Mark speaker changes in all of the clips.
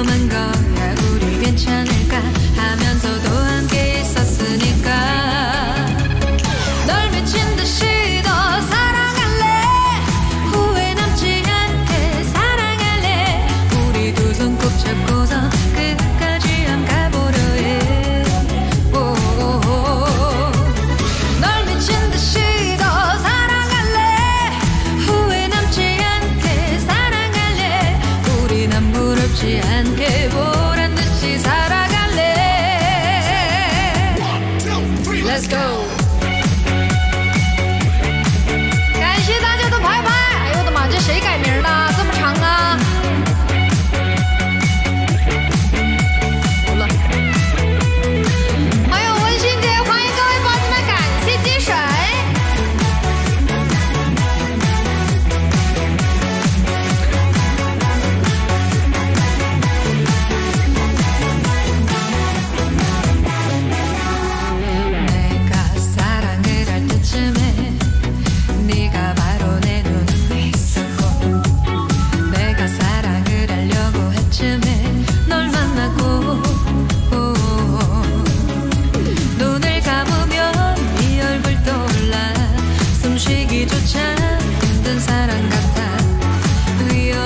Speaker 1: 위험한 거야. 우리 괜찮을까? 하면서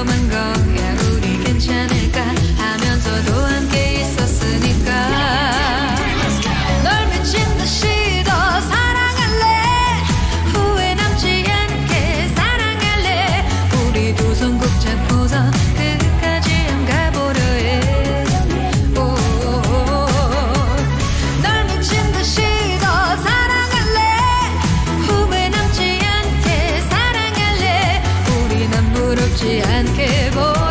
Speaker 1: 위험한 거야 우리 괜찮을 ascoltarci anche voi.